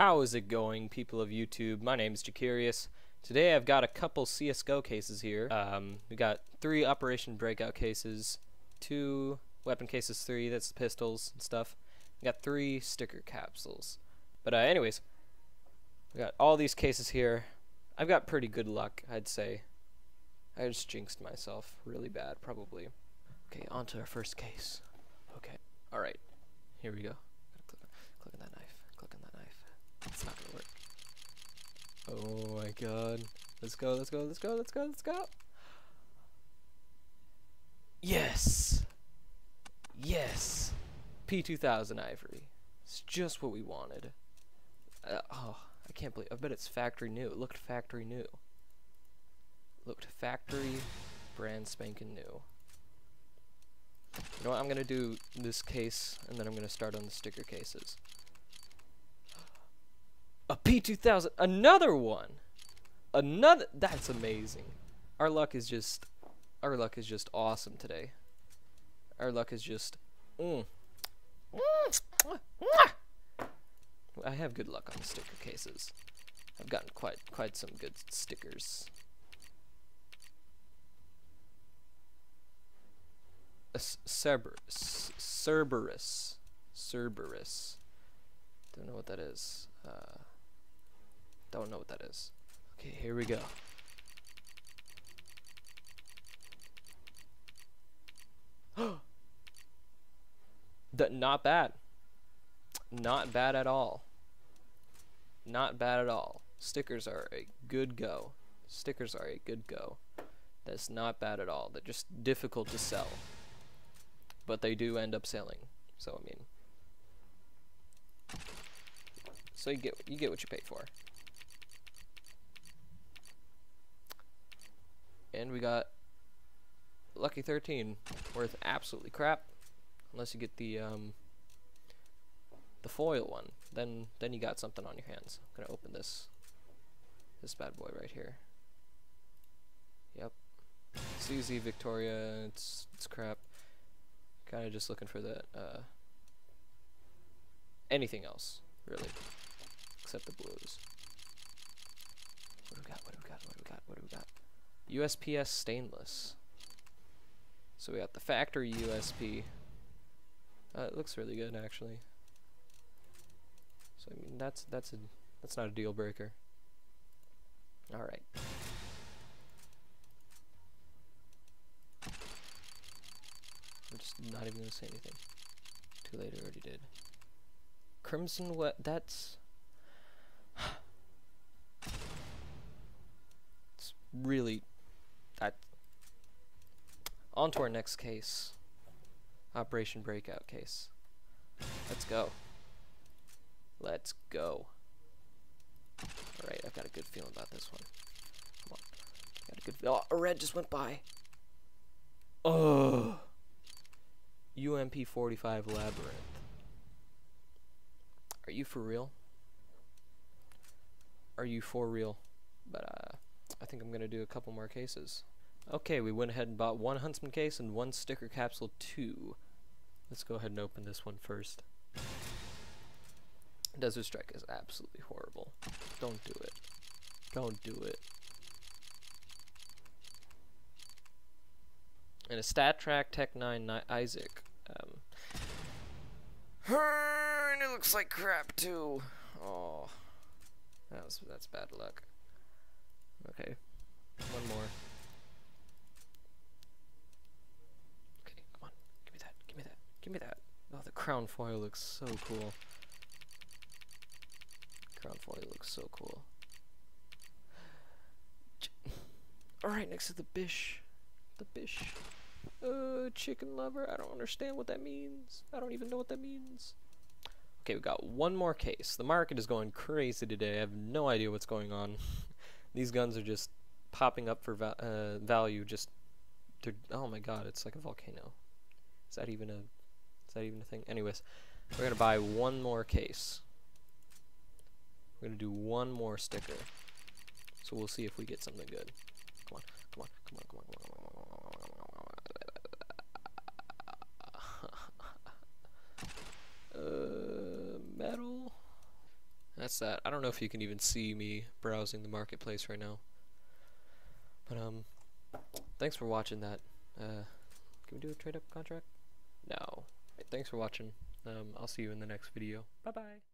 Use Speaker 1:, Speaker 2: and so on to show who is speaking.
Speaker 1: How is it going, people of YouTube? My name is Jakerious. Today I've got a couple CSGO cases here. Um, we got three Operation Breakout cases, two weapon cases, three, that's the pistols and stuff. We got three sticker capsules. But uh, anyways, we got all these cases here. I've got pretty good luck, I'd say. I just jinxed myself really bad, probably. Okay, on to our first case. Okay, alright, here we go. Click, click on that knife, click on that knife. It's not gonna work. Oh my god. Let's go, let's go, let's go, let's go, let's go. Yes! Yes! P2000 Ivory. It's just what we wanted. Uh, oh, I can't believe. I bet it's factory new. It looked factory new. Looked factory brand spanking new. You know what? I'm gonna do this case, and then I'm gonna start on the sticker cases. A P2000, another one, another. That's amazing. Our luck is just, our luck is just awesome today. Our luck is just, mm. I have good luck on sticker cases. I've gotten quite quite some good stickers. Cerberus. Cerberus. Cerberus. Don't know what that is. Uh, don't know what that is. Okay, here we go. that not bad. Not bad at all. Not bad at all. Stickers are a good go. Stickers are a good go. That's not bad at all. They're just difficult to sell. But they do end up selling. So I mean So you get you get what you pay for. And we got Lucky 13 worth absolutely crap unless you get the um the foil one. Then then you got something on your hands. I'm gonna open this this bad boy right here. Yep. CZ Victoria, it's it's crap. Kinda just looking for that uh anything else, really. Except the blues. What do we got? What do we got? What do we got? What do we got? USP-S stainless. So we got the factory USP. Uh, it looks really good actually. So I mean that's that's a that's not a deal breaker. All right. I'm just not even gonna say anything. Too late, I already did. Crimson what? That's. it's really. That. On to our next case. Operation Breakout case. Let's go. Let's go. Alright, I've got a good feeling about this one. Come on. Got a good Oh, a red just went by. Oh. UMP 45 Labyrinth. Are you for real? Are you for real? But uh, I think I'm gonna do a couple more cases. Okay, we went ahead and bought one Huntsman case and one sticker capsule 2. Let's go ahead and open this one first. Desert Strike is absolutely horrible. Don't do it. Don't do it. And a StatTrak Tec-9 Isaac. Um, and it looks like crap too. Oh, that was that's bad luck. Okay, one more. Okay, come on, give me that, give me that. Oh, the crown foil looks so cool. Crown foil looks so cool. All right, next to the bish, the bish. Uh, chicken lover. I don't understand what that means. I don't even know what that means. Okay, we got one more case. The market is going crazy today. I have no idea what's going on. These guns are just popping up for va uh, value. Just, oh my god, it's like a volcano. Is that even a, is that even a thing? Anyways, we're going to buy one more case. We're going to do one more sticker. So we'll see if we get something good. Come on, come on, come on, come on, come on, come on. Uh, metal? That's that. I don't know if you can even see me browsing the marketplace right now. But, um, thanks for watching that. Uh, can we do a trade-up contract? No. Thanks for watching. Um, I'll see you in the next video. Bye-bye.